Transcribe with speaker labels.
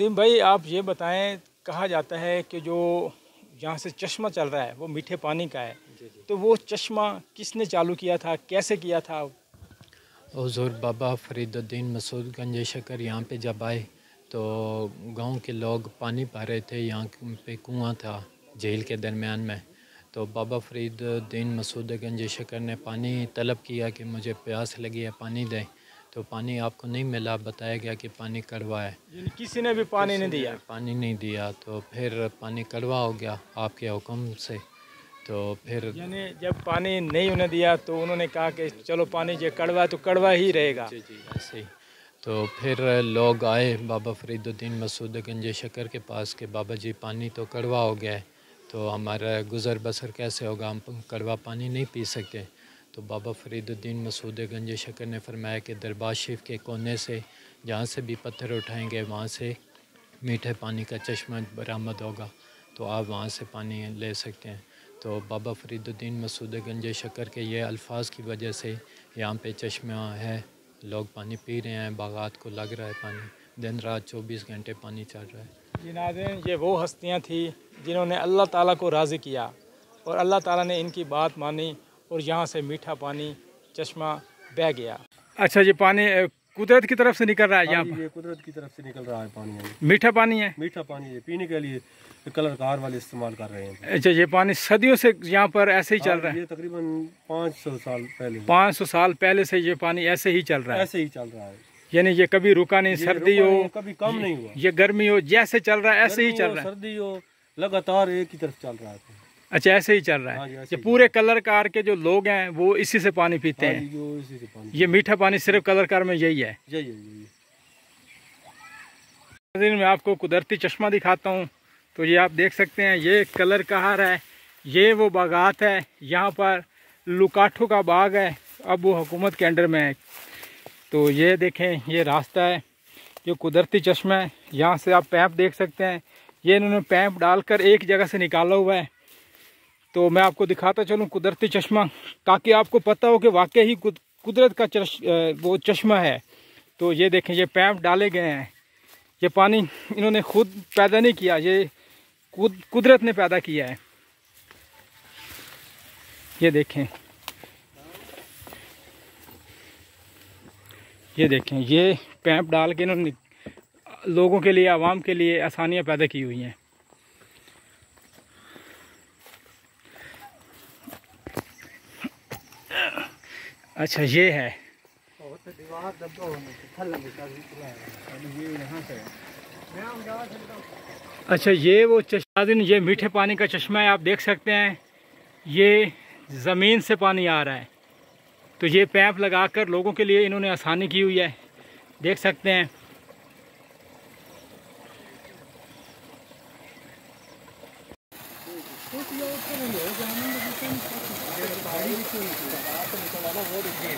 Speaker 1: नदीम भाई आप ये बताएँ कहा जाता है कि जो यहाँ से चश्मा चल रहा है वो मीठे पानी का है। जी जी। तो वो चश्मा किसने चालू किया था? कैसे किया था?
Speaker 2: हजूर बाबा फरीदुद्दीन मसूद गंज शकर यहाँ पे जब आए तो गाँव के लोग पानी पा रहे थे यहाँ पे कुआँ था झील के दरमियान में। तो बाबा फरीदुद्दीन मसूद गंज शकर ने पानी तलब किया कि मुझे प्यास लगी है पानी दें। तो पानी आपको नहीं मिला बताया गया कि पानी कड़वा है
Speaker 1: किसी ने भी पानी नहीं दिया?
Speaker 2: पानी नहीं दिया तो फिर पानी कड़वा हो गया आपके हुक्म से। तो फिर
Speaker 1: यानी जब पानी नहीं उन्हें दिया तो उन्होंने कहा कि चलो पानी जो कड़वा तो कड़वा ही रहेगा।
Speaker 2: जी जी ऐसे ही। तो फिर लोग आए बाबा फरीदुद्दीन मसूद गंज शकर के पास के बाबा जी पानी तो कड़वा हो गया है तो हमारा गुज़र बसर कैसे होगा? हम कड़वा पानी नहीं पी सकते। तो बाबा फरीदुद्दीन मसूद गंज शकर ने फरमाया कि दरबार शरीफ के कोने से जहाँ से भी पत्थर उठाएँगे, वहाँ से मीठे पानी का चश्मा बरामद होगा। तो आप वहाँ से पानी ले सकते हैं। तो बाबा फरीदुद्दीन मसूद गंज शकर के ये अल्फाज की वजह से यहाँ पे चश्मा है। लोग पानी पी रहे हैं, बागात को लग रहा है पानी। दिन रात 24 घंटे पानी चल रहा है।
Speaker 1: जी नाज़रीन ये वो हस्तियाँ थी जिन्होंने अल्लाह ताला को राज़ी किया और अल्लाह ताला ने इनकी बात मानी। और यहाँ से मीठा पानी चश्मा बह गया। अच्छा ये पानी कुदरत की तरफ़ से निकल रहा है
Speaker 3: हाँ
Speaker 1: यहाँ
Speaker 3: ये कुदरत की तरफ़ से निकल रहा है पानी है
Speaker 1: मीठा पानी है?
Speaker 3: मीठा पानी है पीने के लिए कलर कार वाले इस्तेमाल कर रहे हैं।
Speaker 1: अच्छा ये पानी सदियों से यहाँ पर ऐसे ही चल
Speaker 3: हाँ,
Speaker 1: रहा है?
Speaker 3: ये तकरीबन पाँच सौ साल पहले
Speaker 1: पाँच सौ साल पहले से ये पानी ऐसे ही चल रहा है?
Speaker 3: ऐसे ही चल रहा है।
Speaker 1: यानी ये कभी रुका नहीं सर्दी हो
Speaker 3: कभी कम नहीं हुआ।
Speaker 1: ये गर्मी हो जैसे चल रहा है ऐसे ही चल रहा है।
Speaker 3: सर्दी हो लगातार एक ही तरफ़ चल रहा है।
Speaker 1: अच्छा ऐसे ही चल रहा
Speaker 3: हाँ।
Speaker 1: है ये पूरे कलर कार के जो लोग हैं वो इसी से पानी पीते
Speaker 3: हाँ
Speaker 1: हैं। ये मीठा पानी सिर्फ़ कलर कार में यही है। नाज़रीन, मैं आपको कुदरती चश्मा दिखाता हूँ। तो ये आप देख सकते हैं ये कलर कार है ये वो बागात है यहाँ पर लुकाठो का बाग है अब वो हुकूमत के अंडर में है। तो ये देखें ये रास्ता है जो कुदरती चश्मा है यहाँ से आप पैप देख सकते हैं। ये इन्होंने पैप डालकर एक जगह से निकाला हुआ है। तो मैं आपको दिखाता चलूँ कुदरती चश्मा ताकि आपको पता हो कि वाकई ही कुदरत का चश, वो चश्मा है। तो ये देखें ये पैप डाले गए हैं। ये पानी इन्होंने खुद पैदा नहीं किया ये कुद, कुदरत ने पैदा किया है। ये देखें। ये देखें ये पैप डाल के इन्होंने लोगों के लिए आवाम के लिए आसानियाँ पैदा की हुई हैं। अच्छा ये है। अच्छा ये वो चश्मा ये मीठे पानी का चश्मा है आप देख सकते हैं। ये ज़मीन से पानी आ रहा है। तो ये पैप लगाकर लोगों के लिए इन्होंने आसानी की हुई है। देख सकते हैं। वो देखिए